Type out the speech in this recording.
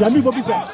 L'ami Bobissa.